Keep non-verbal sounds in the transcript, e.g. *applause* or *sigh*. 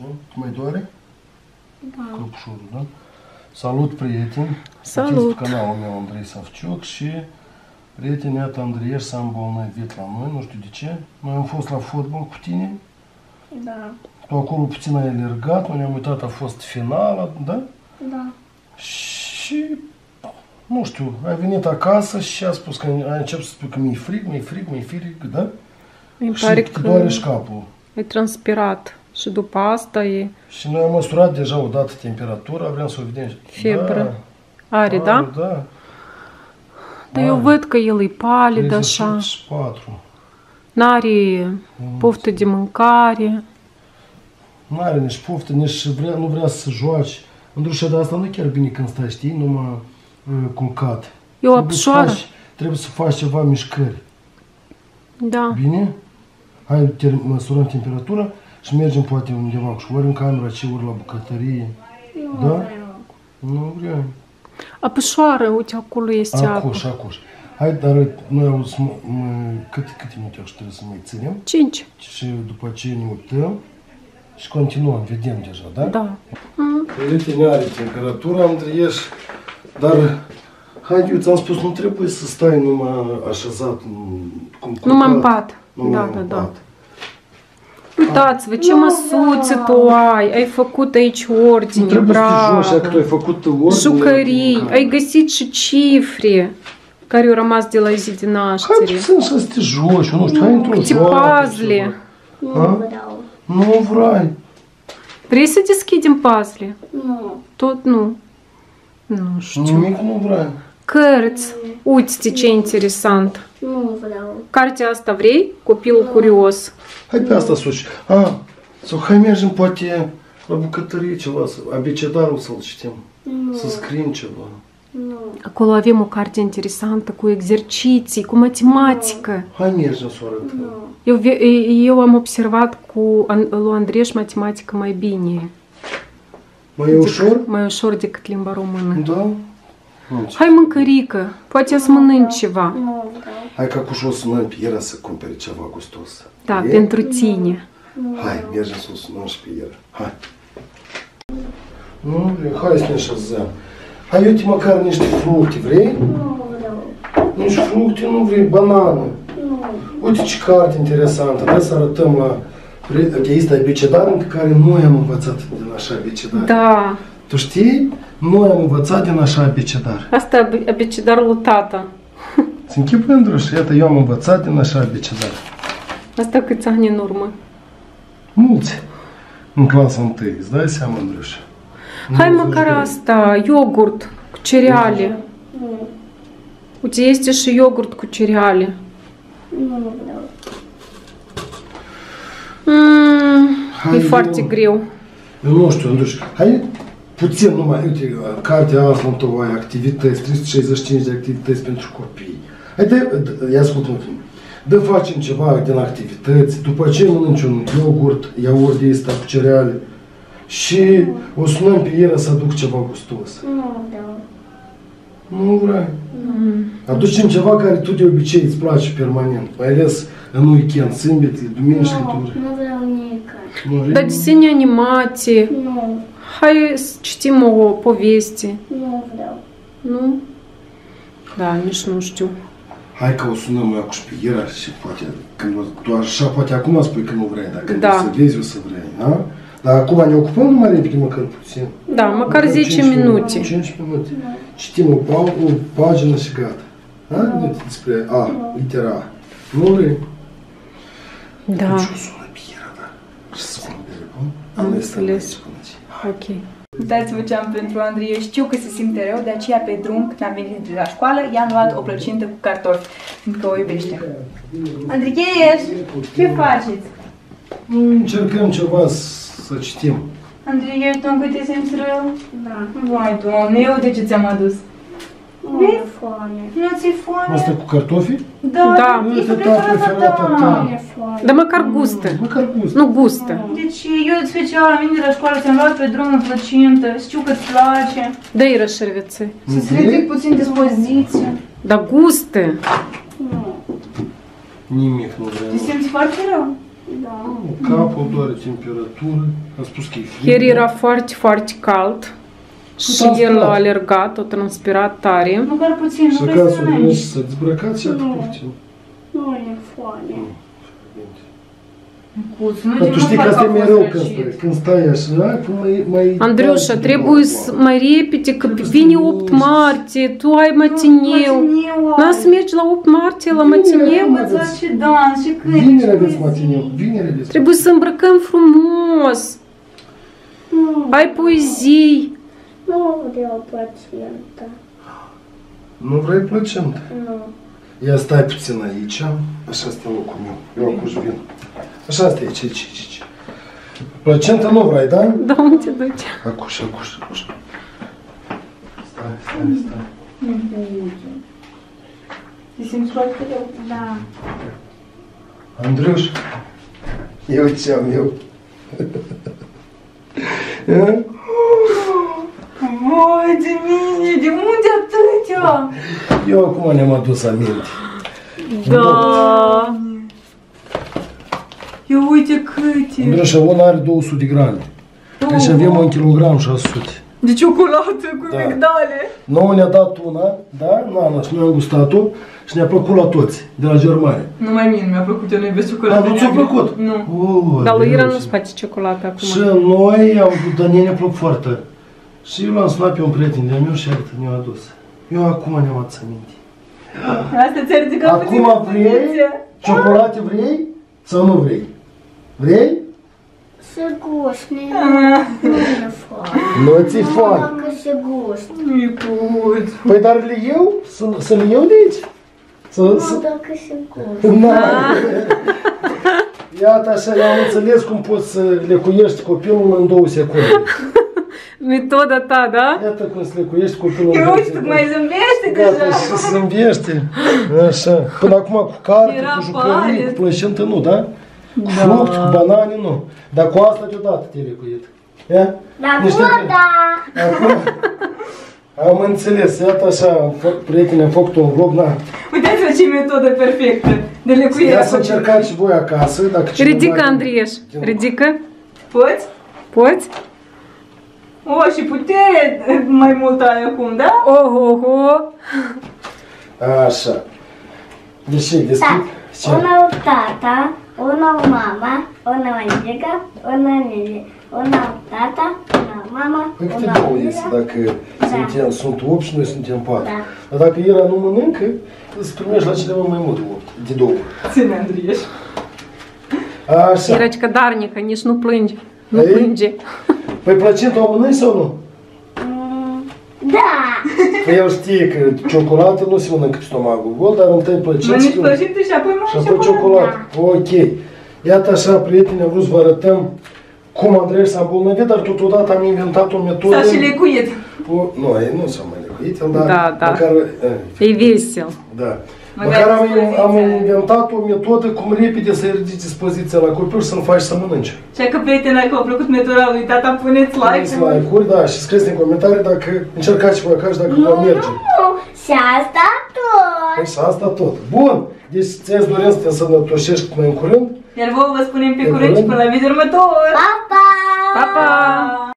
Nu? Mai doare? Da. Căpșorul, da? Salut, prieteni! Salut! Uitați pe canalul meu Andrei Savciuc și prietenii iată Andrei s-a îmbolnăvit la noi, nu știu de ce. Noi am fost la fotbal cu tine, Da. tu acolo puțin ai alergat, noi ne-am uitat, a fost finala, da? Da. Și, nu știu, ai venit acasă și a spus că ai început să spui că mi-e frig, mi-e frig, mi-e frig, da? Mi și pare că că doare și capul. ai transpirat. Și după asta e Și noi am măsurat deja odată temperatura, vrem să o vedem. Febră. are, da? Are, da. Dar eu Are. văd că el e palid așa. 34. N-are poftă de mâncare. Nu are nici poftă, nici vrea, nu vrea să joace. Îndrușa de asta nu e chiar bine când stai, știi, numai uh, culcat. E o Trebuie să apșoară. faci- Trebuie să faci ceva mișcări. Da. Bine? Hai, te măsurăm temperatura și mergem poate undeva cu ori în camera, ce ori la bucătărie. Nu Da? vreau. Nu vreau. Apășoară, uite, acolo este apă. Acoș, acoș. Hai, dar noi au să mă, mă, câte, câte minute așa trebuie să mai ținem? Cinci. Și după ce ne uităm și continuăm, vedem deja, da? Da. Mm. Prieteni, are temperatura, Andrieș, dar hai, eu ți-am spus, nu trebuie să stai numai așezat, în- cum Numai în culcat, pat. numai Da, în da, da. pat. Uitați-vă ce Nu măsuță vreau. tu ai. Ai făcut aici Nu ordine, trebuie să te joci, bravo. că tu ai făcut ordine. Jucării, în ai găsit și cifre care au rămas de la zi de Hai naștere. puțin să te joci, nu știu, hai într-o Câte joacă, puzzle. ceva. Nu Ha? vreau. Nu vrei. Vrei să deschidem puzzle? Nu. Tot nu. Nu știu. Nimic nu vrei. Cărți. Uite ce interesant. Nu vreau. Cartea asta vrei? Copilul curios. Hai pe asta suci. A, sau hai mergem poate la bucătărie ceva, să, abecedarul să-l citim, Nu. să scriem ceva. Nu. Acolo avem o carte interesantă cu exerciții, cu matematică. Hai mergem să o arătăm. Nu. Eu, ve- eu am observat cu An- lui Andreș matematică mai bine. Mai e ușor? Mai ușor decât limba română. Da? Nu, ce- Hai mâncărică, poate să mănânci ceva. Nu vreau. Hai ca cu jos sunăm pe Iera să cumpere ceva gustos. Da, E? pentru tine. Hai, mergem să o sunăm și pe Iera. Hai. Nu, vrei, hai să ne așezăm. Hai, uite măcar niște fructe, vrei? Nu vreau. Nici fructe nu vrei, banană. Nu. Uite ce carte interesantă. Hai să arătăm la... Uite, este abecedar în care noi am învățat din așa abecedar. Da, Învățat din așa abecedar. asta e abecedarul. Să închipui, Andruș, iată, eu am învățat din așa abecedar. Asta câți ani în urmă? Mulți. În clasa 1, îți dai seama, Andruș? Hai măcar asta, iogurt cu cereale. Nu. Uite, este și iogurt cu cereale. Nu vreau. Mm, Hai, e foarte eu- greu. Eu nu știu, Andruș, hai puțin numai, uite, cartea asta tu ai activități, 365 de activități pentru copii. Hai, dă, dă- ia ascultă un film. Dă facem ceva din activități, după ce mănânci un iogurt, iaurt de ăsta cu cereale și o sunăm pe el să aduc ceva gustos. Nu vreau. Nu vrei. Aducem ceva care tu de obicei îți place permanent, mai ales în weekend, sâmbete, duminici, Nu. lituri. Nu vreau nică. Nu vrei? Dar desene animate. Nu. Hai să citim o poveste. Nu vreau. Nu? Da, nici nu știu. Hai că o sunăm acum și pe Iera și poate, când o, tu așa, poate acum spui că nu vrei, dacă Da. o să vezi, o să vrei, da? Dar acum ne ocupăm numai repede, măcar puțin. Da, măcar 10 cinci minute. 5 minute. Citim o, pa- o pagină și gata. Da? Uite Despre A, litera A. Nu vrei? Da, Deci o sună pe Iera, da? Și să sună pe telefon. Am Noi înțeles. stăm aici până ce- ok. Uitați-vă ce am pentru Andrei. Eu știu că se simte rău, de aceea pe drum, când am venit de la școală, i-am luat o plăcintă cu cartofi, fiindcă o iubește. Andrei, ce faceți? Nu, Încercăm ceva s- să citim. Andrei, tu încă te simți rău? Da. Vai, doamne, eu de ce ți-am adus? Nu e foame. Nu ți-e foame? Asta cu cartofi? Da, Da. este Uite, tata, preferata ferata ta. ta. Nu e foame. Dar măcar gustă. Măcar gust. Nu gustă. Deci eu special am venit de la școală, ți-am luat pe drum o plăcintă, știu că îți place. Dă-i rășervețe. Să-ți ridic puțin dispoziția. Dar gustă. Nu. Nimic nu vrem. Te simți foarte rău? Da. Capul doare temperatură. A spus că e frig. Ieri era foarte, foarte cald și el transpirat. a alergat, a transpirat tare. Măcar puțin, Și nu ca vrei să să vină mănânci. și să dezbrăcați și atât Nu. poftim. Nu e foame. Cuț, nu Dar tu știi că fac asta e acum mereu când sărăcit. stai, când stai așa, tu mai... mai Andriușa, dai trebuie ceva. să mai repede, că Trebuie să vine te 8 duci. martie, tu ai matineu. Matineu N-a ai. să mergi la 8 martie la Vineri, matineu? mă. Învățat și dans și cântec Vineri și aveți poezii. matineu, vineri aveți. Trebuie să îmbrăcăm frumos. Nu, Ai poezii. Nu vreau pacientă. Nu vrei plăcent? Nu. Ia stai puțin aici, așa este locul meu, eu acum vin. Așa stai aici, aici, aici. aici. Placentă nu vrei, da? Da, unde te duci? Acuș, acuș, acuș. Stai, stai, stai. Te simți foarte rău. Da. Andriuș, eu ce am eu. Eh? Vai de mine, de unde atâtea? Eu acum ne-am adus aminte. Da. Eu uite câte. Andriușa, una are 200 de grame. Deci avem un kilogram 600. De ciocolată cu Da. migdale. Nouă ne-a dat una, da, Nana, și noi am gustat-o și ne-a plăcut la toți, de la Germania. Numai mie nu mi-a plăcut, eu nu iubesc A, ciocolată. nu ți-a neagră. plăcut? Nu. Oh, Dar lui Ira Andriușa. nu-ți face ciocolată Și acum. noi am dar mie ne plăc foarte. Și eu l-am sunat pe un prieten de-al meu și iată, ne-a adus. Eu acum ne-am adus aminte. Asta ți-ar zică Acum vrei? Ciocolate vrei? Sau nu vrei? Vrei? Se gusne. Ah, Nu e foame. Nu ți-e foame. Dacă se gusne. Micuț. Păi dar le iau? Să, să le iau de aici? Să, Nu să... dacă se gusne. *laughs* Na. Iată așa, eu am înțeles cum poți să lecuiești copilul în două secunde. *laughs* Așa. Până acum cu carte, Era cu jucării, pare. cu plășintă nu, da? Cu fruct, cu banane nu. Dar cu asta deodată te lecuit. Ia? Dar Niște nu, pre- da. Acum am înțeles. Iată așa, am fă- prieteni, am făcut un vlog, na. Uitați-vă ce metodă perfectă de lecuire. Ia să încercați și voi acasă, dacă cineva... Ridică, Andrieș. Ridică. Poți? Poți? O, și putere mai mult ai acum, da? Oh, oh, oh. Așa. Deci, deschid. Ce? Una o tata, una o mama, una o amiga, una nene. Una o tata, una o mama, Păi câte una două o este amiga. dacă suntem, sunt 8 și noi suntem 4. Da. Dar dacă era nu mănâncă, îți primești la cineva mai mult de 8, de 2. Ține, Andrieș. Așa. Irăcică darnică, nici nu plânge. Nu Ei? plânge. *laughs* Păi plăcintă o mănânci sau nu? Mm, Da. Că *laughs* el știe că ciocolată nu se mănâncă pe stomacul gol, dar întâi plăcintă Mănânci plășintă și apoi și mănânci apoi ciocolată. ciocolată. Ok. Iată așa, prieteni, am vrut să vă arătăm cum Andrei s-a îmbolnăvit, dar totodată am inventat o metodă. S-a și lecuit. O, nu, ei nu s-a mai lecuit, el, dar Da, da. măcar, eh, E vesel. da. Măcar Măcar am, dispoziția. am inventat o metodă cum repede să-i ridici dispoziția la copil și să-l faci să mănânce. Și că prietena că a plăcut metoda lui tata, puneți Puneți like-uri. like-uri, da, și scrieți în comentarii dacă încercați și voi acasă dacă vă merge. Nu, și asta tot. Păi și asta tot. Bun, deci ți-ați dorit să te sănătoșești mai în curând. Iar vouă vă spunem pe Pe curând și curând. până la video următor. Pa, pa! Pa, pa!